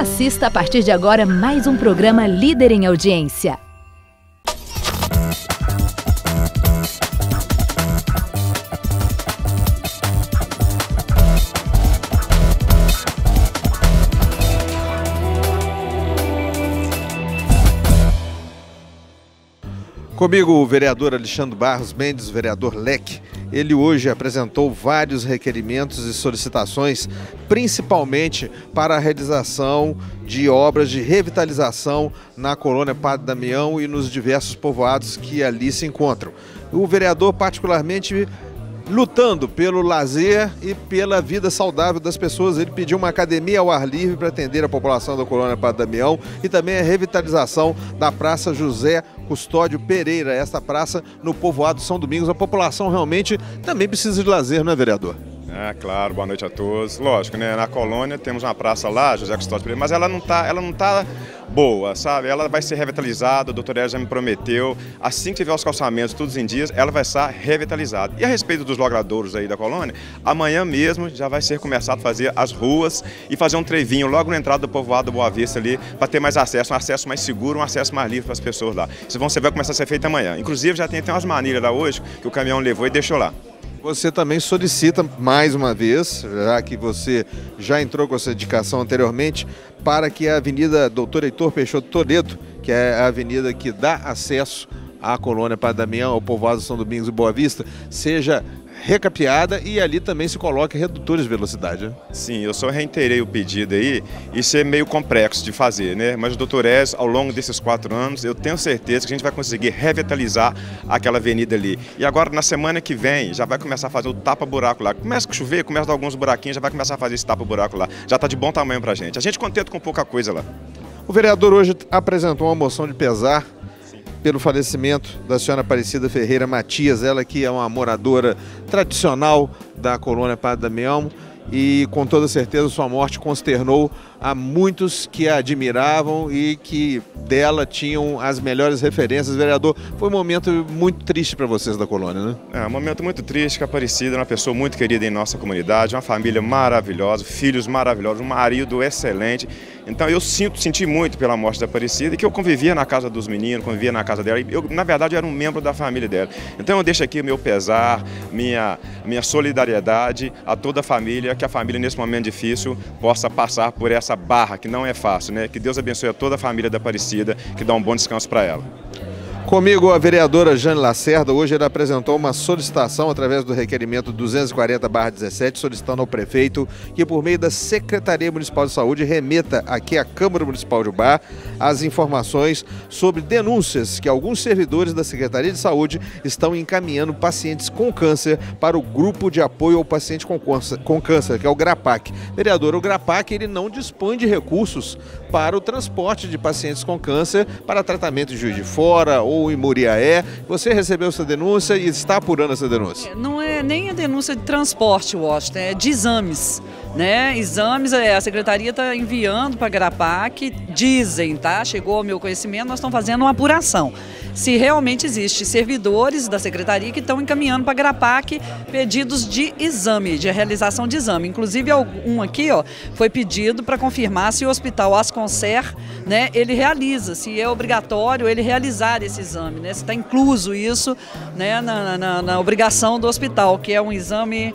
Assista a partir de agora mais um programa Líder em Audiência. Comigo o vereador Alexandre Barros Mendes, vereador Leque. Ele hoje apresentou vários requerimentos e solicitações, principalmente para a realização de obras de revitalização na colônia Padre Damião e nos diversos povoados que ali se encontram. O vereador particularmente lutando pelo lazer e pela vida saudável das pessoas. Ele pediu uma academia ao ar livre para atender a população da colônia Padre Damião e também a revitalização da Praça José Custódio Pereira, esta praça no povoado São Domingos. A população realmente também precisa de lazer, não é, vereador? É, claro, boa noite a todos. Lógico, né? Na colônia temos uma praça lá, José Custódio Pereira, mas ela não está, ela não tá boa, sabe? Ela vai ser revitalizada, o doutor Hélio já me prometeu. Assim que tiver os calçamentos todos em dias, ela vai estar revitalizada. E a respeito dos logradouros aí da colônia, amanhã mesmo já vai ser começado a fazer as ruas e fazer um trevinho logo na entrada do povoado Boa Vista ali, para ter mais acesso, um acesso mais seguro, um acesso mais livre para as pessoas lá. Isso você vai começar a ser feito amanhã. Inclusive já tem até umas manilhas lá hoje que o caminhão levou e deixou lá. Você também solicita mais uma vez, já que você já entrou com essa indicação anteriormente, para que a Avenida Doutor Heitor Peixoto Toledo, que é a avenida que dá acesso à colônia Padre Damião, ao povoado São Domingos e Boa Vista, seja recapeada e ali também se coloca redutores de velocidade. Né? Sim, eu só reiterei o pedido aí, isso é meio complexo de fazer, né? Mas, doutor Ez, ao longo desses quatro anos, eu tenho certeza que a gente vai conseguir revitalizar aquela avenida ali. E agora, na semana que vem, já vai começar a fazer o tapa-buraco lá. Começa a chover, começa a dar alguns buraquinhos, já vai começar a fazer esse tapa-buraco lá. Já está de bom tamanho pra gente. A gente contenta com pouca coisa lá. O vereador hoje apresentou uma moção de pesar pelo falecimento da senhora Aparecida Ferreira Matias, ela que é uma moradora tradicional da colônia Padre Damião e com toda certeza sua morte consternou a muitos que a admiravam e que dela tinham as melhores referências. Vereador, foi um momento muito triste para vocês da colônia, né? É, um momento muito triste, que a Aparecida é uma pessoa muito querida em nossa comunidade, uma família maravilhosa, filhos maravilhosos, um marido excelente. Então eu sinto, senti muito pela morte da Aparecida e que eu convivia na casa dos meninos, convivia na casa dela. Eu, na verdade, era um membro da família dela. Então eu deixo aqui o meu pesar, minha, minha solidariedade a toda a família, que a família nesse momento difícil possa passar por essa barra, que não é fácil, né? Que Deus abençoe a toda a família da Aparecida, que dá um bom descanso para ela. Comigo a vereadora Jane Lacerda, hoje ela apresentou uma solicitação através do requerimento 240-17, solicitando ao prefeito que por meio da Secretaria Municipal de Saúde remeta aqui à Câmara Municipal de Bar as informações sobre denúncias que alguns servidores da Secretaria de Saúde estão encaminhando pacientes com câncer para o grupo de apoio ao paciente com câncer, com câncer que é o GRAPAC. Vereador, o GRAPAC ele não dispõe de recursos para o transporte de pacientes com câncer para tratamento de Juiz de Fora ou ou em Muriaé. Você recebeu essa denúncia e está apurando essa denúncia? Não é nem a denúncia de transporte, Washington, é de exames. Né? Exames, é, a secretaria está enviando para a Grapac, dizem, tá? Chegou ao meu conhecimento, nós estamos fazendo uma apuração. Se realmente existe servidores da secretaria que estão encaminhando para a Grapac pedidos de exame, de realização de exame. Inclusive, um aqui ó, foi pedido para confirmar se o hospital Asconcer né, ele realiza, se é obrigatório ele realizar esse exame, né? Se está incluso isso né, na, na, na obrigação do hospital, que é um exame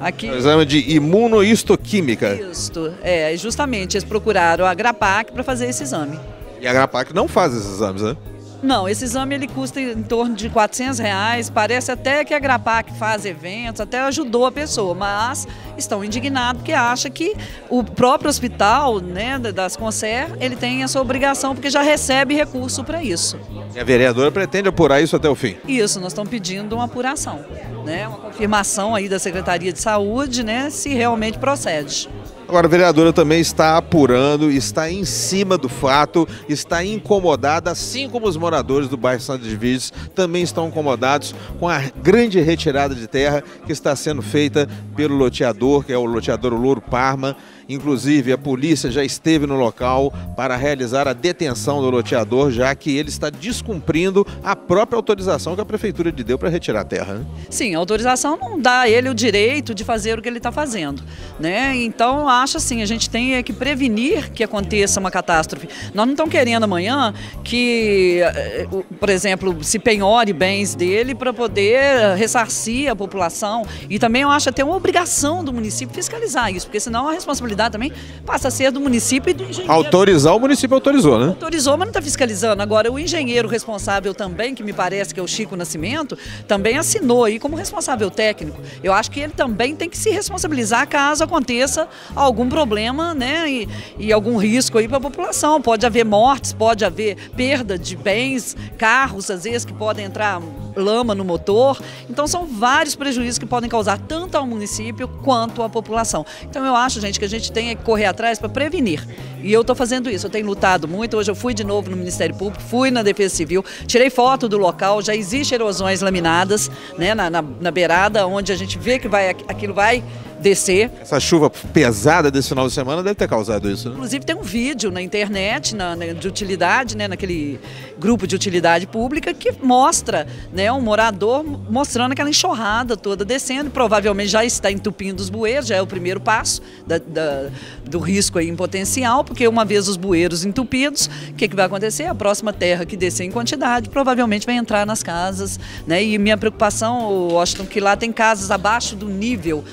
Aqui... O exame de imunohistoquímica. Isso, é, justamente, eles procuraram a Grapac para fazer esse exame. E a Grapac não faz esses exames, né? Não, esse exame ele custa em torno de 400 reais. Parece até que a Grapac faz eventos, até ajudou a pessoa, mas estão indignados porque acha que o próprio hospital, né, das Concer, ele tem essa obrigação porque já recebe recurso para isso. E a vereadora pretende apurar isso até o fim? Isso, nós estamos pedindo uma apuração, né, uma confirmação aí da Secretaria de Saúde, né, se realmente procede. Agora, a vereadora também está apurando, está em cima do fato, está incomodada, assim como os moradores do bairro Santos de Vídeos também estão incomodados com a grande retirada de terra que está sendo feita pelo loteador, que é o loteador Louro Parma, Inclusive, a polícia já esteve no local para realizar a detenção do loteador, já que ele está descumprindo a própria autorização que a prefeitura lhe deu para retirar a terra. Né? Sim, a autorização não dá a ele o direito de fazer o que ele está fazendo. Né? Então, acho assim, a gente tem que prevenir que aconteça uma catástrofe. Nós não estamos querendo amanhã que, eh, por exemplo, se penhore bens dele para poder ressarcir a população. E também eu acho até uma obrigação do município fiscalizar isso, porque senão a responsabilidade também passa a ser do município e do engenheiro. Autorizar, o município autorizou, né? Autorizou, mas não está fiscalizando. Agora, o engenheiro responsável também, que me parece que é o Chico Nascimento, também assinou aí como responsável técnico. Eu acho que ele também tem que se responsabilizar caso aconteça algum problema, né? E, e algum risco aí para a população. Pode haver mortes, pode haver perda de bens, carros, às vezes, que podem entrar lama no motor. Então são vários prejuízos que podem causar tanto ao município quanto à população. Então eu acho, gente, que a gente tem que correr atrás para prevenir. E eu estou fazendo isso, eu tenho lutado muito. Hoje eu fui de novo no Ministério Público, fui na Defesa Civil, tirei foto do local, já existem erosões laminadas né, na, na, na beirada, onde a gente vê que vai, aquilo vai descer. Essa chuva pesada desse final de semana deve ter causado isso, né? Inclusive tem um vídeo na internet na, na, de utilidade, né, naquele grupo de utilidade pública, que mostra né, um morador mostrando aquela enxurrada toda descendo, provavelmente já está entupindo os bueiros, já é o primeiro passo da, da, do risco aí em potencial, porque uma vez os bueiros entupidos, o que, que vai acontecer? A próxima terra que descer em quantidade provavelmente vai entrar nas casas, né? E minha preocupação, Washington, que lá tem casas abaixo do nível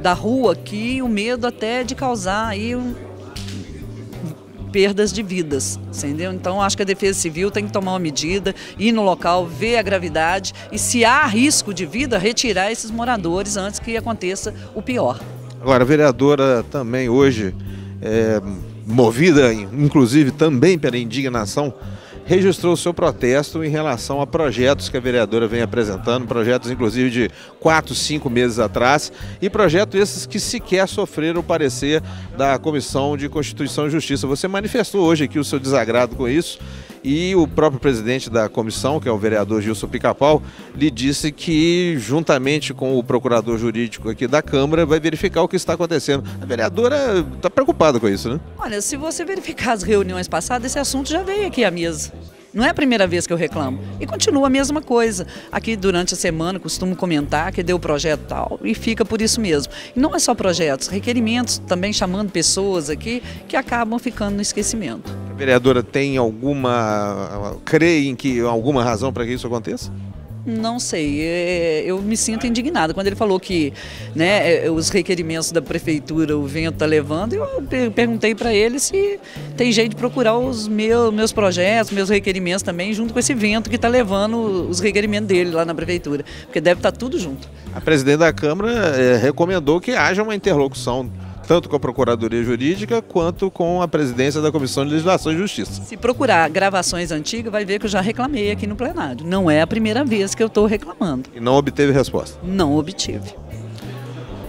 da rua que o medo até de causar aí um, perdas de vidas, entendeu? Então acho que a Defesa Civil tem que tomar uma medida, ir no local, ver a gravidade e se há risco de vida, retirar esses moradores antes que aconteça o pior. Agora, a vereadora também hoje, é, movida inclusive também pela indignação, registrou seu protesto em relação a projetos que a vereadora vem apresentando, projetos inclusive de quatro, cinco meses atrás, e projetos esses que sequer sofreram o parecer da Comissão de Constituição e Justiça. Você manifestou hoje aqui o seu desagrado com isso e o próprio presidente da comissão, que é o vereador Gilson Pica-Pau, lhe disse que, juntamente com o procurador jurídico aqui da Câmara, vai verificar o que está acontecendo. A vereadora está preocupada com isso, né? Olha, se você verificar as reuniões passadas, esse assunto já veio aqui à mesa. Não é a primeira vez que eu reclamo. E continua a mesma coisa. Aqui durante a semana costumo comentar que deu projeto tal e fica por isso mesmo. E não é só projetos, requerimentos também chamando pessoas aqui que acabam ficando no esquecimento. A vereadora tem alguma. crê em que alguma razão para que isso aconteça? Não sei, é, eu me sinto indignada. Quando ele falou que né, é, os requerimentos da prefeitura o vento está levando, eu perguntei para ele se tem jeito de procurar os meus, meus projetos, meus requerimentos também, junto com esse vento que está levando os requerimentos dele lá na prefeitura, porque deve estar tá tudo junto. A presidente da Câmara é, recomendou que haja uma interlocução tanto com a Procuradoria Jurídica quanto com a presidência da Comissão de Legislação e Justiça. Se procurar gravações antigas, vai ver que eu já reclamei aqui no plenário. Não é a primeira vez que eu estou reclamando. E não obteve resposta? Não obtive.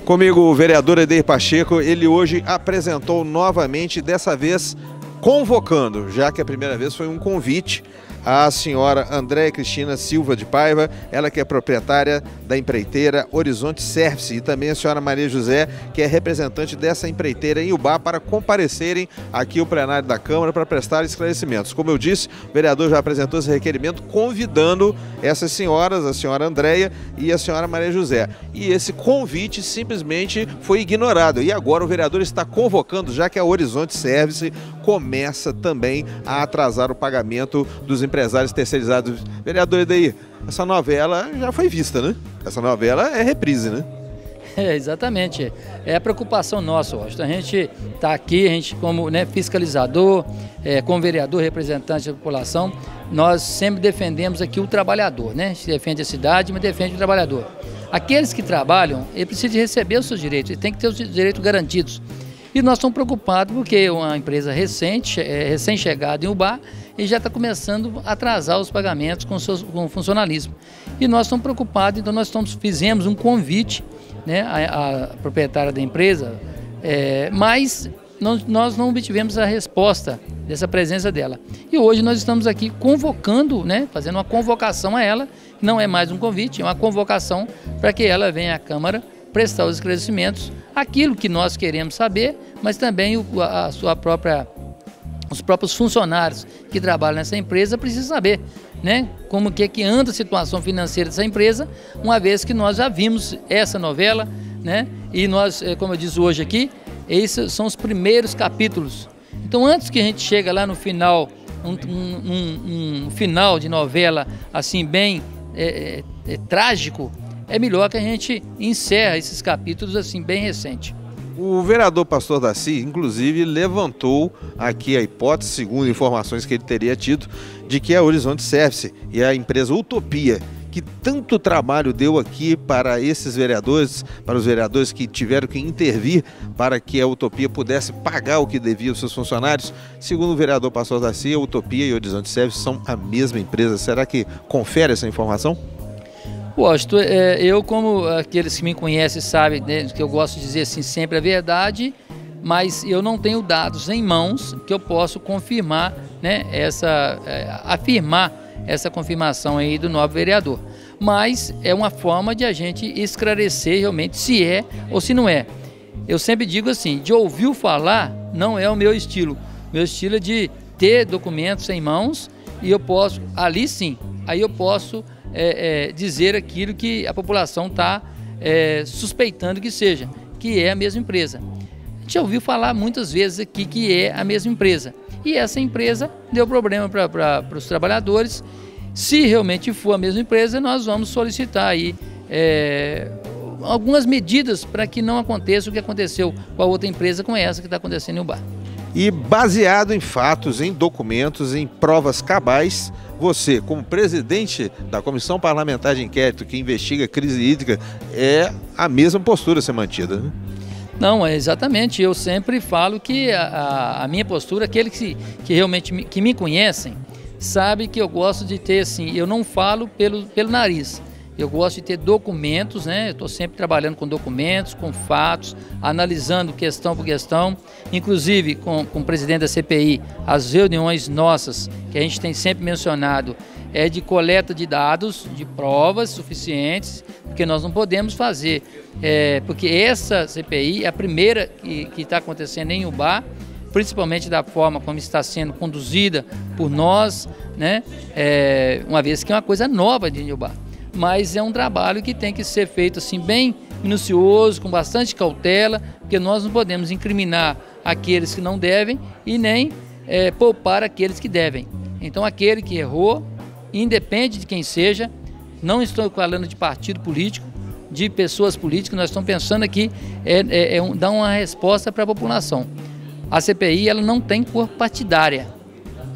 Comigo o vereador Edir Pacheco, ele hoje apresentou novamente, dessa vez convocando, já que a primeira vez foi um convite a senhora Andréia Cristina Silva de Paiva, ela que é proprietária da empreiteira Horizonte Service, e também a senhora Maria José, que é representante dessa empreiteira em Ubá, para comparecerem aqui ao plenário da Câmara para prestar esclarecimentos. Como eu disse, o vereador já apresentou esse requerimento convidando essas senhoras, a senhora Andréia e a senhora Maria José. E esse convite simplesmente foi ignorado. E agora o vereador está convocando, já que a Horizonte Service começa também a atrasar o pagamento dos empresários terceirizados. Vereador Edaí, essa novela já foi vista, né? Essa novela é reprise, né? É, exatamente. É a preocupação nossa, Washington. A gente está aqui, a gente como né, fiscalizador, é, como vereador, representante da população, nós sempre defendemos aqui o trabalhador, né? A gente defende a cidade, mas defende o trabalhador. Aqueles que trabalham, eles precisam receber os seus direitos, eles têm que ter os direitos garantidos. E nós estamos preocupados porque uma empresa recente, é, recém-chegada em Ubá, e já está começando a atrasar os pagamentos com, seus, com o funcionalismo. E nós estamos preocupados, então nós estamos, fizemos um convite né, à, à proprietária da empresa, é, mas não, nós não obtivemos a resposta dessa presença dela. E hoje nós estamos aqui convocando, né, fazendo uma convocação a ela, não é mais um convite, é uma convocação para que ela venha à Câmara prestar os esclarecimentos, aquilo que nós queremos saber, mas também o, a sua própria, os próprios funcionários que trabalham nessa empresa precisam saber né, como que, é que anda a situação financeira dessa empresa, uma vez que nós já vimos essa novela, né, e nós, eh, como eu disse hoje aqui, esses são os primeiros capítulos. Então, antes que a gente chegue lá no final, um, um, um, final de novela assim bem é, é, trágico, é melhor que a gente encerre esses capítulos assim bem recente. O vereador Pastor Daci, inclusive, levantou aqui a hipótese, segundo informações que ele teria tido, de que a Horizonte Service e a empresa Utopia que tanto trabalho deu aqui para esses vereadores, para os vereadores que tiveram que intervir para que a Utopia pudesse pagar o que devia aos seus funcionários. Segundo o vereador Pastor da Cia, a Utopia e o Horizonte Service são a mesma empresa. Será que confere essa informação? Gosto. É, eu, como aqueles que me conhecem sabem né, que eu gosto de dizer assim sempre a verdade, mas eu não tenho dados em mãos que eu possa confirmar, né, essa, é, afirmar essa confirmação aí do novo vereador. Mas é uma forma de a gente esclarecer realmente se é ou se não é. Eu sempre digo assim, de ouvir falar não é o meu estilo. Meu estilo é de ter documentos em mãos e eu posso, ali sim, aí eu posso é, é, dizer aquilo que a população está é, suspeitando que seja, que é a mesma empresa. A gente já ouviu falar muitas vezes aqui que é a mesma empresa e essa empresa deu problema para os trabalhadores. Se realmente for a mesma empresa, nós vamos solicitar aí é, algumas medidas para que não aconteça o que aconteceu com a outra empresa, com essa que está acontecendo no bar. E baseado em fatos, em documentos, em provas cabais, você, como presidente da Comissão Parlamentar de Inquérito que investiga a crise hídrica, é a mesma postura a ser mantida, né? Não, é exatamente. Eu sempre falo que a, a minha postura, aqueles que, que realmente me, que me conhecem, sabe que eu gosto de ter assim, eu não falo pelo, pelo nariz. Eu gosto de ter documentos, né? Estou sempre trabalhando com documentos, com fatos, analisando questão por questão, inclusive com, com o presidente da CPI, as reuniões nossas, que a gente tem sempre mencionado, é de coleta de dados, de provas suficientes, porque nós não podemos fazer, é, porque essa CPI é a primeira que está acontecendo em Ubá, principalmente da forma como está sendo conduzida por nós, né? É, uma vez que é uma coisa nova de Ubá. Mas é um trabalho que tem que ser feito assim bem minucioso, com bastante cautela, porque nós não podemos incriminar aqueles que não devem e nem é, poupar aqueles que devem. Então aquele que errou independe de quem seja, não estou falando de partido político, de pessoas políticas, nós estamos pensando aqui é, é, é um, dar uma resposta para a população. A CPI ela não tem cor partidária.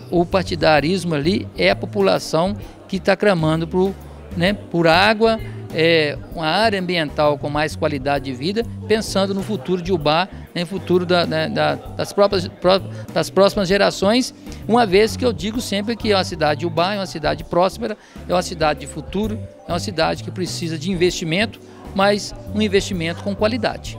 O partidarismo ali é a população que está clamando por, né, por água, é, uma área ambiental com mais qualidade de vida, pensando no futuro de Ubá, no né, futuro da, da, da, das, próprias, das próximas gerações, uma vez que eu digo sempre que é uma cidade de Ubá, é uma cidade próspera, é uma cidade de futuro, é uma cidade que precisa de investimento, mas um investimento com qualidade.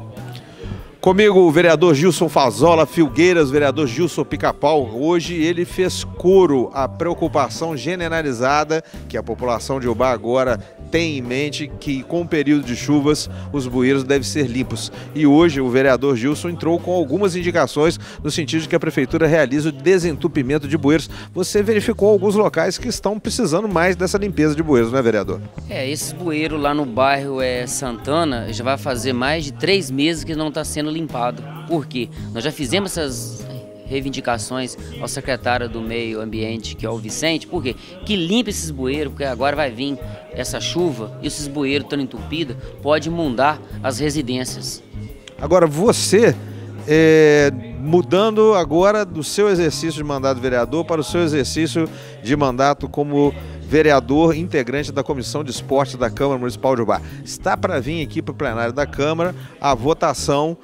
Comigo o vereador Gilson Fazola Filgueiras, vereador Gilson Pica-Pau. Hoje ele fez coro à preocupação generalizada que a população de Ubá agora tem em mente que com o período de chuvas os bueiros devem ser limpos. E hoje o vereador Gilson entrou com algumas indicações no sentido de que a prefeitura realiza o desentupimento de bueiros. Você verificou alguns locais que estão precisando mais dessa limpeza de bueiros, não é, vereador? É, esses bueiros lá no bairro é, Santana já vai fazer mais de três meses que não está sendo limpado. Por quê? Nós já fizemos essas reivindicações ao secretário do Meio Ambiente, que é o Vicente, por quê? Que limpe esses bueiros, porque agora vai vir essa chuva e esses bueiros estão entupidos, pode inundar as residências. Agora, você, é, mudando agora do seu exercício de mandato vereador para o seu exercício de mandato como vereador integrante da Comissão de Esportes da Câmara Municipal de Ubar. Está para vir aqui para o plenário da Câmara a votação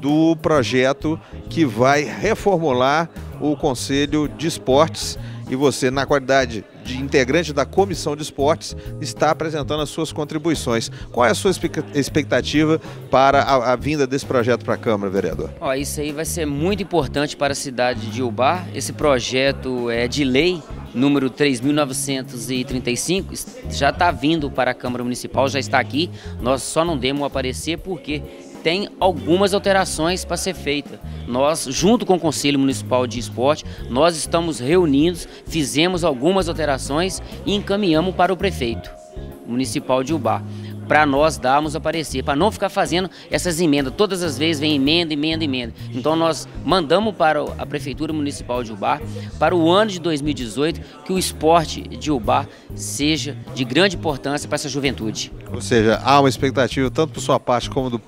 do projeto que vai reformular o Conselho de Esportes e você, na qualidade de integrante da Comissão de Esportes, está apresentando as suas contribuições. Qual é a sua expectativa para a, a vinda desse projeto para a Câmara, vereador? Ó, isso aí vai ser muito importante para a cidade de Ubar. Esse projeto é de lei número 3.935, já está vindo para a Câmara Municipal, já está aqui. Nós só não demos aparecer porque tem algumas alterações para ser feita. Nós, junto com o Conselho Municipal de Esporte, nós estamos reunidos, fizemos algumas alterações e encaminhamos para o prefeito municipal de Ubá para nós darmos a parecer, para não ficar fazendo essas emendas. Todas as vezes vem emenda, emenda, emenda. Então nós mandamos para a Prefeitura Municipal de Ubá, para o ano de 2018, que o esporte de Ubá seja de grande importância para essa juventude. Ou seja, há uma expectativa tanto por sua parte como do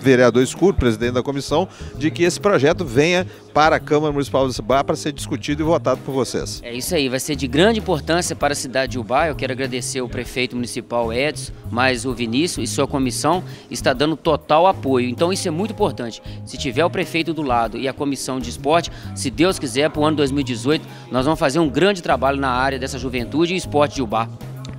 vereador Escuro, presidente da comissão, de que esse projeto venha para a Câmara Municipal de Ubá para ser discutido e votado por vocês. É isso aí, vai ser de grande importância para a cidade de Ubá. Eu quero agradecer o prefeito municipal Edson, mais o Vinícius e sua comissão está dando total apoio. Então isso é muito importante. Se tiver o prefeito do lado e a comissão de esporte, se Deus quiser, para o ano 2018, nós vamos fazer um grande trabalho na área dessa juventude e esporte de Ubá.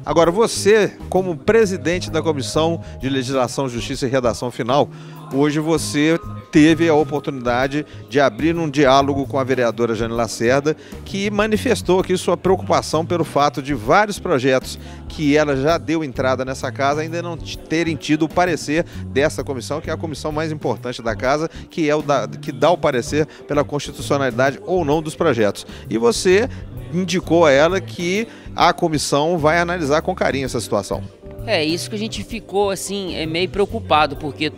Agora, você, como presidente da Comissão de Legislação, Justiça e Redação Final, hoje você teve a oportunidade de abrir um diálogo com a vereadora Jane Lacerda, que manifestou aqui sua preocupação pelo fato de vários projetos que ela já deu entrada nessa casa ainda não terem tido o parecer dessa comissão, que é a comissão mais importante da casa, que é o da, que dá o parecer pela constitucionalidade ou não dos projetos. E você indicou a ela que a comissão vai analisar com carinho essa situação. É, isso que a gente ficou assim, é meio preocupado, porque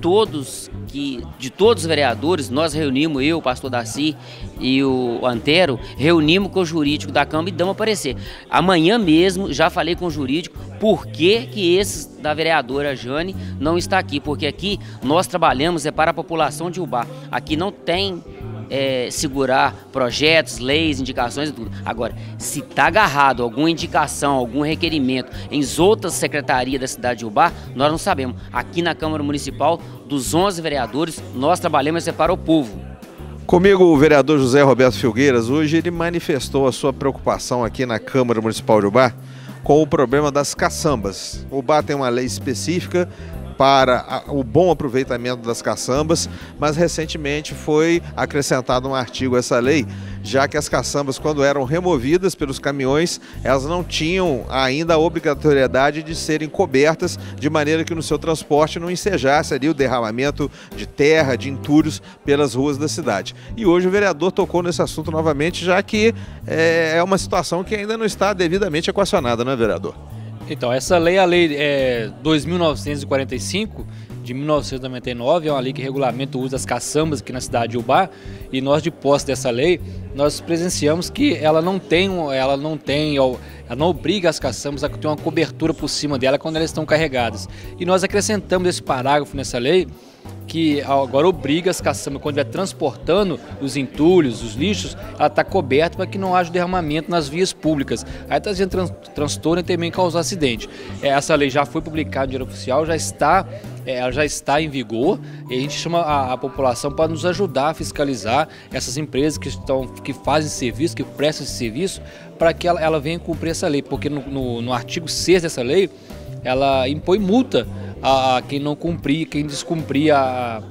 todos que de todos os vereadores, nós reunimos, eu, o pastor Daci e o Antero, reunimos com o jurídico da Câmara e damos a parecer. Amanhã mesmo já falei com o jurídico por que, que da vereadora Jane não está aqui, porque aqui nós trabalhamos é para a população de Ubá. Aqui não tem é, segurar projetos, leis, indicações e tudo. Agora, se está agarrado alguma indicação, algum requerimento em outras secretarias da cidade de Ubá, nós não sabemos. Aqui na Câmara Municipal, dos 11 vereadores, nós trabalhamos para o povo. Comigo o vereador José Roberto Filgueiras, hoje ele manifestou a sua preocupação aqui na Câmara Municipal de Ubá com o problema das caçambas. Ubá tem uma lei específica para o bom aproveitamento das caçambas, mas recentemente foi acrescentado um artigo a essa lei, já que as caçambas, quando eram removidas pelos caminhões, elas não tinham ainda a obrigatoriedade de serem cobertas, de maneira que no seu transporte não ensejasse ali o derramamento de terra, de entulhos pelas ruas da cidade. E hoje o vereador tocou nesse assunto novamente, já que é, é uma situação que ainda não está devidamente equacionada, não é, vereador? Então, essa lei é a lei é, 2945 de 1999, é uma lei que regulamenta o uso das caçambas aqui na cidade de Ubá, e nós de posse dessa lei, nós presenciamos que ela não tem, ela não tem, ela não obriga as caçambas a ter uma cobertura por cima dela quando elas estão carregadas. E nós acrescentamos esse parágrafo nessa lei que agora obriga as caçambas, quando estiver transportando os entulhos, os lixos, ela está coberta para que não haja derramamento nas vias públicas. Aí está trans, transtorno e também causar acidente. É, essa lei já foi publicada no Diário Oficial, já está, é, ela já está em vigor e a gente chama a, a, população para nos ajudar a fiscalizar essas empresas que, estão, que fazem serviço, que prestam esse serviço, para que ela, ela venha cumprir essa lei, porque no, no, no artigo 6 dessa lei, ela impõe multa a, quem não cumprir, quem descumprir a,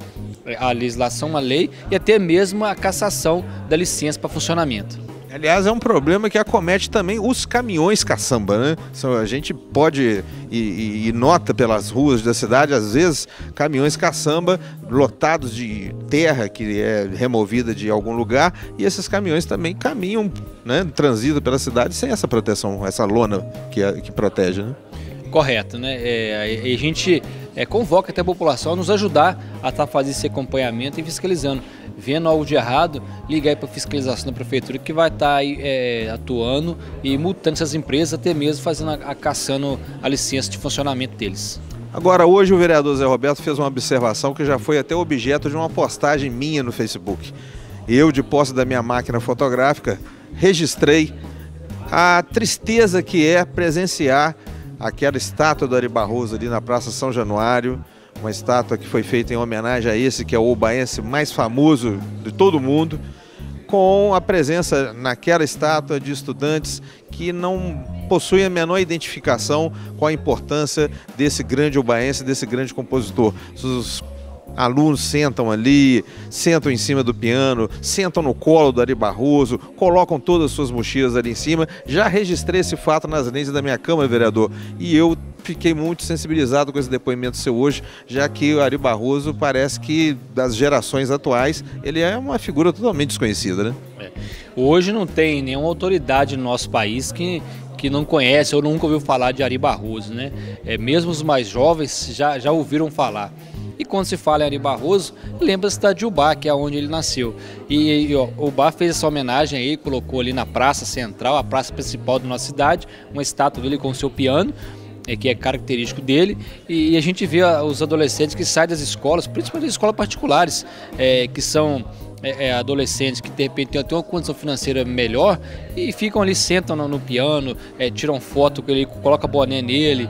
a legislação, a lei e até mesmo a cassação da licença para funcionamento. Aliás, é um problema que acomete também os caminhões caçamba, né? A gente pode e, e, nota pelas ruas da cidade, às vezes, caminhões caçamba lotados de terra que é removida de algum lugar e esses caminhões também caminham, né? Transitam pela cidade sem essa proteção, essa lona que, é, que protege, né? Correto, né? É, a gente é, convoca até a população a nos ajudar a estar tá fazendo esse acompanhamento e fiscalizando. Vendo algo de errado, ligar para a fiscalização da prefeitura que vai estar tá é, atuando e multando essas empresas, até mesmo fazendo a, a caçando a licença de funcionamento deles. Agora, hoje o vereador Zé Roberto fez uma observação que já foi até objeto de uma postagem minha no Facebook. Eu, de posse da minha máquina fotográfica, registrei a tristeza que é presenciar aquela estátua do Ari Barroso ali na Praça São Januário, uma estátua que foi feita em homenagem a esse que é o ubaense mais famoso de todo mundo, com a presença naquela estátua de estudantes que não possuem a menor identificação com a importância desse grande ubaense, desse grande compositor. Os alunos sentam ali, sentam em cima do piano, sentam no colo do Ari Barroso, colocam todas as suas mochilas ali em cima. Já registrei esse fato nas lentes da minha Câmara, vereador, e eu fiquei muito sensibilizado com esse depoimento seu hoje, já que o Ari Barroso parece que das gerações atuais ele é uma figura totalmente desconhecida, né? É. Hoje não tem nenhuma autoridade no nosso país que que não conhece ou nunca ouviu falar de Ari Barroso, né? É, mesmo os mais jovens já, já ouviram falar. E quando se fala em Ari Barroso, lembra-se da Jubá, que é onde ele nasceu. E, e ó, o Bar fez essa homenagem aí, colocou ali na praça central, a praça principal da nossa cidade, uma estátua dele com o seu piano, é, que é característico dele, e, e, a gente vê os adolescentes que saem das escolas, principalmente das escolas particulares, é, que são é, é, adolescentes que de repente têm uma condição financeira melhor e ficam ali, sentam no, no piano, é, tiram foto, ele coloca boné nele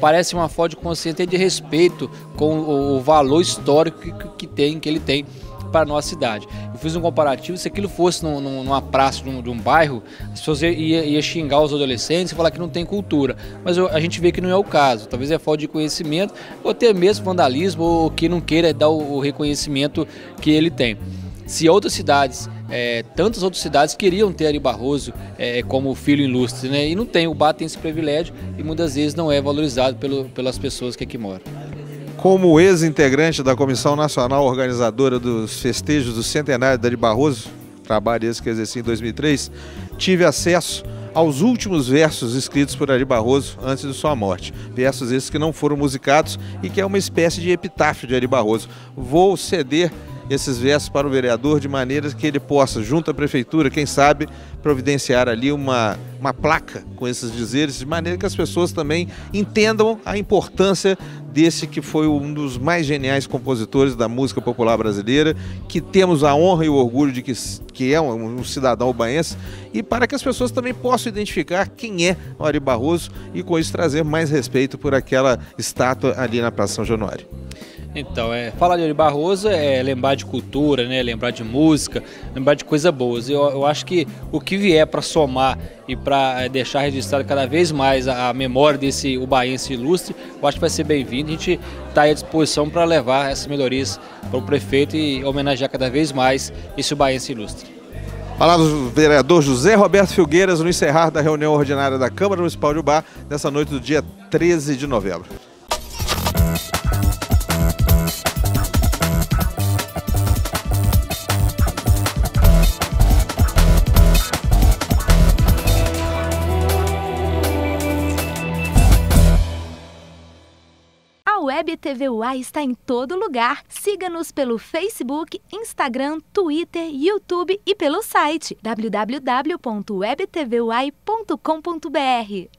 parece uma foto de consciência e de respeito com o, valor histórico que, que, tem, que ele tem para a nossa cidade. Eu fiz um comparativo, se aquilo fosse num, numa praça de um, de um, bairro, as pessoas iam ia xingar os adolescentes e falar que não tem cultura. Mas eu, a gente vê que não é o caso. Talvez é falta de conhecimento, ou até mesmo vandalismo, ou que não queira dar o, o reconhecimento que ele tem. Se outras cidades é, tantas outras cidades queriam ter Ari Barroso é, como filho ilustre, né? E não tem, o Bar tem esse privilégio e muitas vezes não é valorizado pelo, pelas pessoas que aqui moram. Como ex-integrante da Comissão Nacional Organizadora dos Festejos do Centenário de Ari Barroso, trabalho esse que exerci em 2003, tive acesso aos últimos versos escritos por Ari Barroso antes de sua morte. Versos esses que não foram musicados e que é uma espécie de epitáfio de Ari Barroso. Vou ceder esses versos para o vereador de maneira que ele possa, junto à prefeitura, quem sabe, providenciar ali uma, uma placa com esses dizeres, de maneira que as pessoas também entendam a importância desse que foi um dos mais geniais compositores da música popular brasileira, que temos a honra e o orgulho de que, que é um, um cidadão ubaense, e para que as pessoas também possam identificar quem é Ari Barroso e com isso trazer mais respeito por aquela estátua ali na Praça São Januário. Então, é, falar de Ari Barroso é lembrar de cultura, né? lembrar de música, lembrar de coisas boas. Eu, eu acho que o que vier para somar e para é, deixar registrado cada vez mais a, a, memória desse ubaense ilustre, eu acho que vai ser bem-vindo. A gente está à disposição para levar essas melhorias para o prefeito e homenagear cada vez mais esse ubaense ilustre. Palavras do vereador José Roberto Filgueiras no encerrar da reunião ordinária da Câmara Municipal de Ubá, nessa noite do dia 13 de novembro. Web TV UA está em todo lugar. Siga-nos pelo Facebook, Instagram, Twitter, YouTube e pelo site www.webtvuai.com.br.